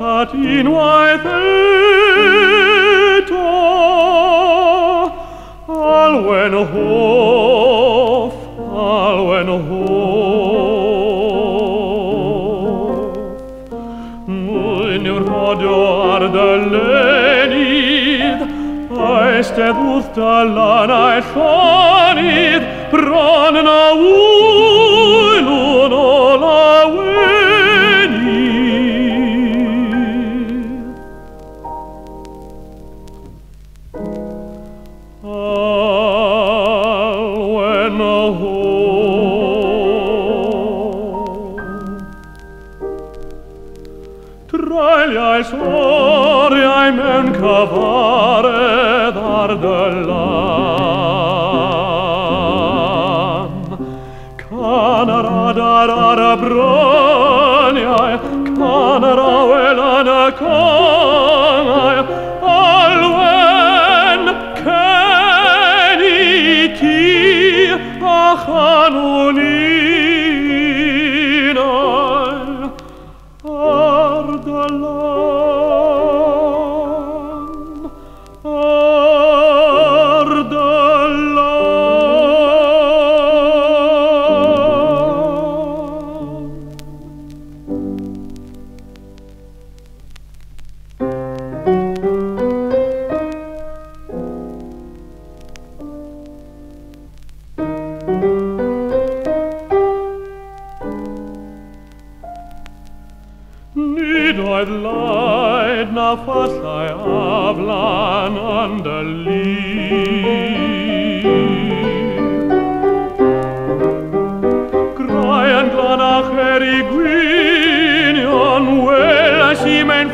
at unwaith eto, Alwen Hoff, Alwen Hoff. Mwyn yw'r rodio ar dy lenid, Aested wrth dy Tra gli ai sori ai men cavare d'ardellam Canara darara bronia, canara New did I lie na was I hablan an der Lieb? Graien glan ach erigwinion, well, as i mein